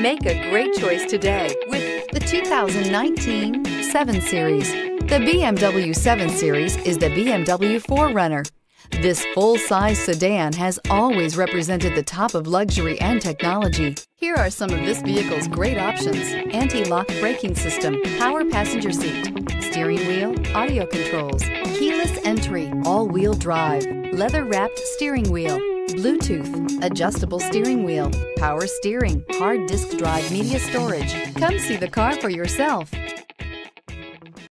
Make a great choice today with the 2019 7 Series. The BMW 7 Series is the BMW forerunner. This full-size sedan has always represented the top of luxury and technology. Here are some of this vehicle's great options. Anti-lock braking system, power passenger seat, steering wheel, audio controls, keyless entry, all-wheel drive, leather-wrapped steering wheel, Bluetooth, adjustable steering wheel, power steering, hard disk drive media storage. Come see the car for yourself.